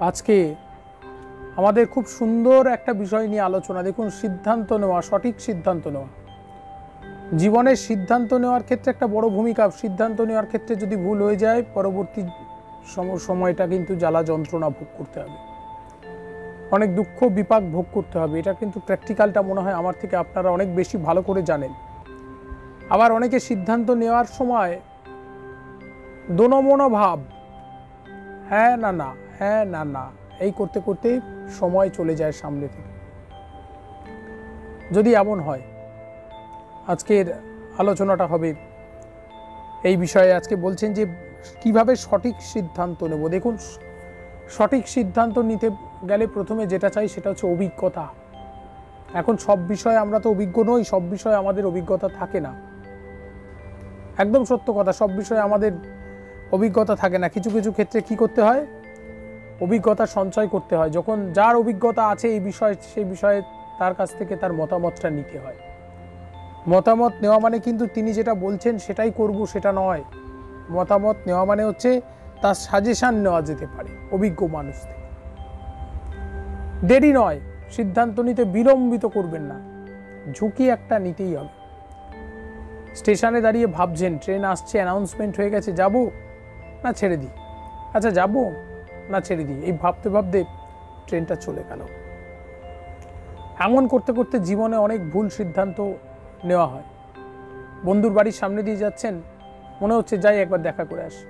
আজকে আমাদের খুব সুন্দর একটা বিষয় নিয়ে আলোচনা। দেখুন, সিদ্ধান্ত নেওয়া, সঠিক সিদ্ধান্ত নেওয়া। জীবনের সিদ্ধান্ত নেওয়ার ক্ষেত্রে একটা বড় ভূমিকা। সিদ্ধান্ত নেওয়ার ক্ষেত্রে যদি ভুল হয়ে যায়, পরবর্তী সম- সময়টা কিন্তু জ্বালা যন্ত্রণা ভোগ করতে হবে। অনেক দুঃখ, বিপাক ভোগ করতে হবে। এটা কিন্তু প্র্যাকটিক্যালটা মনে হয় আমার থেকে আপনারা অনেক বেশি ভালো করে জানেন। আবার অনেকে সিদ্ধান্ত নেওয়ার সময় দোনমনো ভাব হ্যাঁ না না হ্যাঁ না না। এই করতে করতেই সময় চলে যায় সামনে থেকে। যদি এমন হয়, আজকের আলোচনাটা হবে এই বিষয়ে। আজকে বলছেন যে, কীভাবে সঠিক সিদ্ধান্ত নেব? দেখুন, সঠিক সিদ্ধান্ত নিতে গেলে প্রথমে যেটা চাই সেটা হচ্ছে অভিজ্ঞতা। এখন সব বিষয়ে আমরা তো অভিজ্ঞ নই, সব বিষয়ে আমাদের অভিজ্ঞতা থাকে না। একদম সত্য কথা, সব বিষয়ে আমাদের অভিজ্ঞতা থাকে না। কিছু কিছু ক্ষেত্রে কি করতে হয়? অভিজ্ঞতা সঞ্চয় করতে হয়। যখন যার অভিজ্ঞতা আছে এই বিষয়ে, সেই বিষয়ে তার কাছ থেকে তার মতামতটা নিতে হয়। মতামত নেওয়া মানে কিন্তু তিনি যেটা বলছেন সেটাই করব, সেটা নয়। মতামত নেওয়া মানে হচ্ছে তার সাজেশান নেওয়া যেতে পারে অভিজ্ঞ মানুষ থেকে। দেরি নয়, সিদ্ধান্ত নিতে বিলম্বিত করবেন না। ঝুঁকি একটা নিতেই হবে। স্টেশনে দাঁড়িয়ে ভাবছেন, ট্রেন আসছে অ্যানাউন্সমেন্ট হয়ে গেছে, যাব? না ছেড়ে দিই। আচ্ছা যাব? না ছেড়ে দিই এই ভাবতে ভাবতে ট্রেনটা চলে গেল। এমন করতে করতে জীবনে অনেক ভুল সিদ্ধান্ত নেওয়া হয়। বন্ধুর বাড়ির সামনে দিয়ে যাচ্ছেন, মনে হচ্ছে যাই একবার দেখা করে আসি।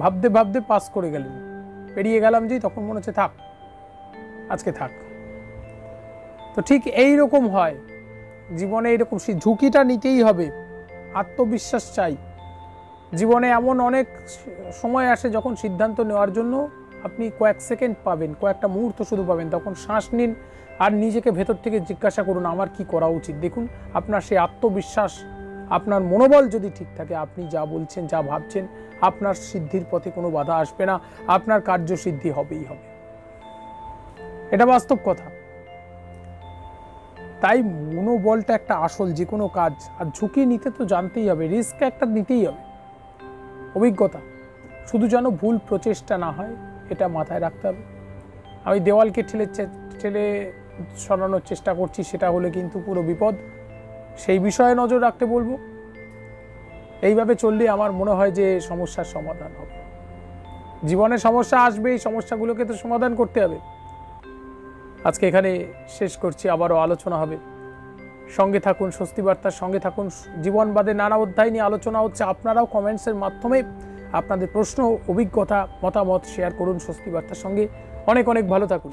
ভাবতে ভাবতে পাস করে গেলেন। পেরিয়ে গেলাম যে তখন মনে হচ্ছে থাক, আজকে থাক। তো ঠিক এই রকম হয়। জীবনে এইরকম সেই ঝুঁকিটা নিতেই হবে। আত্মবিশ্বাস চাই। জীবনে এমন অনেক সময় আসে যখন সিদ্ধান্ত নেওয়ার জন্য আপনি কয়েক সেকেন্ড পাবেন, কয়েকটা মুহূর্ত শুধু পাবেন। তখন শ্বাস নিন আর নিজেকে ভেতর থেকে জিজ্ঞাসা করুন, আমার কি করা উচিত? দেখুন, আপনার সেই আত্মবিশ্বাস, আপনার মনোবল যদি ঠিক থাকে, আপনি যা বলছেন, যা ভাবছেন, আপনার সিদ্ধির পথে কোনো বাধা আসবে না, আপনার কার্যসিদ্ধি হবেই হবে। এটা বাস্তব কথা। তাই মনোবলটা একটা আসল যে কোনো কাজ, আর ঝুঁকি নিতে তো জানতেই হবে, রিস্ক একটা নিতেই হবে। অভিজ্ঞতা, শুধু যেন ভুল প্রচেষ্টা না হয় এটা মাথায় রাখতে হবে। আমি দেওয়ালকে ঠেলে ঠেলে সরানোর চেষ্টা করছি, সেটা হলে কিন্তু পুরো বিপদ। সেই বিষয়ে নজর রাখতে বলব। এইভাবে চললে আমার মনে হয় যে সমস্যার সমাধান হবে। জীবনে সমস্যা আসবে এই সমস্যাগুলোকে তো সমাধান করতে হবে। আজকে এখানে শেষ করছি, আবারও আলোচনা হবে। সঙ্গে থাকুন, স্বস্তি বার্তার সঙ্গে থাকুন। জীবনবাদে নানা অধ্যায় নিয়ে আলোচনা হচ্ছে। আপনারাও কমেন্টসের মাধ্যমে আপনাদের প্রশ্ন অভিজ্ঞতা মতামত শেয়ার করুন স্বস্তি বার্তার সঙ্গে। অনেক অনেক ভালো থাকুন।